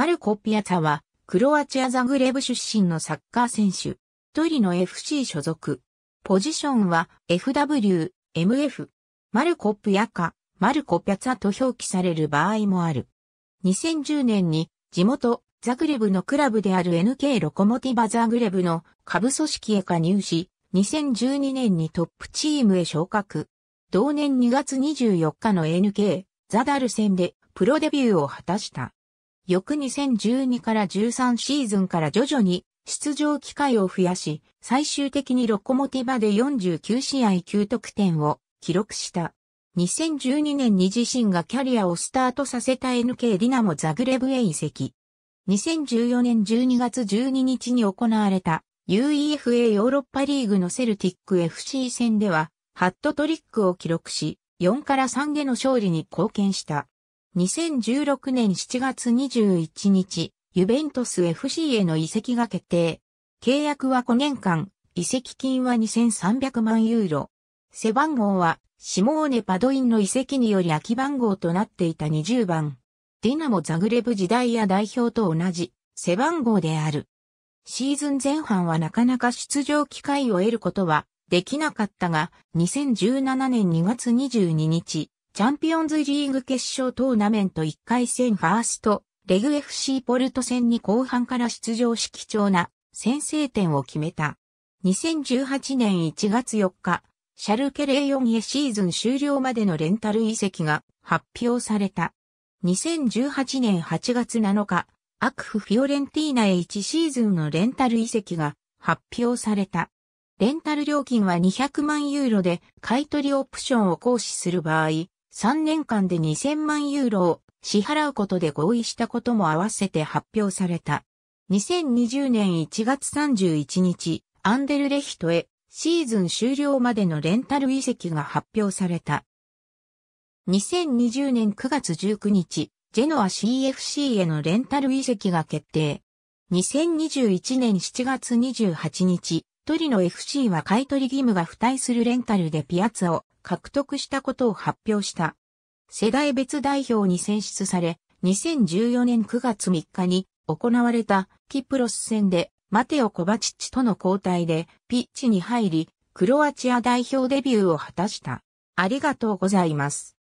マルコ・ピアツァは、クロアチア・ザグレブ出身のサッカー選手。トリノ FC 所属。ポジションは FW、MF。マルコ・ピアカ、マルコ・ピャツァと表記される場合もある。2010年に地元ザグレブのクラブである NK ロコモティバザグレブの下部組織へ加入し、2012年にトップチームへ昇格。同年2月24日の NK ザダル戦でプロデビューを果たした。翌2012から13シーズンから徐々に出場機会を増やし、最終的にロコモティバで49試合9得点を記録した。2012年に自身がキャリアをスタートさせた NK ディナモザグレブへ移籍。2014年12月12日に行われた UEFA ヨーロッパリーグのセルティック FC 戦では、ハットトリックを記録し、4から3での勝利に貢献した。2016年7月21日、ユベントス FC への移籍が決定。契約は5年間、移籍金は2300万ユーロ。背番号は、シモーネ・パドインの移籍により空き番号となっていた20番。ディナモ・ザグレブ時代や代表と同じ背番号である。シーズン前半はなかなか出場機会を得ることはできなかったが、2017年2月22日、チャンピオンズリーグ決勝トーナメント1回戦ファースト、レグ FC ポルト戦に後半から出場し貴重な先制点を決めた。2018年1月4日、シャルケ04へシーズン終了までのレンタル移籍が発表された。2018年8月7日、アクフフィオレンティーナへ1シーズンのレンタル移籍が発表された。レンタル料金は200万ユーロで買取オプションを行使する場合、3年間で2000万ユーロを支払うことで合意したことも合わせて発表された。2020年1月31日、アンデルレヒトへシーズン終了までのレンタル移籍が発表された。2020年9月19日、ジェノア CFC へのレンタル移籍が決定。2021年7月28日、トリノ FC は買取義務が付帯するレンタルでピアツを獲得したことを発表した。世代別代表に選出され、2014年9月3日に行われたキプロス戦でマテオ・コバチッチとの交代でピッチに入り、クロアチア代表デビューを果たした。ありがとうございます。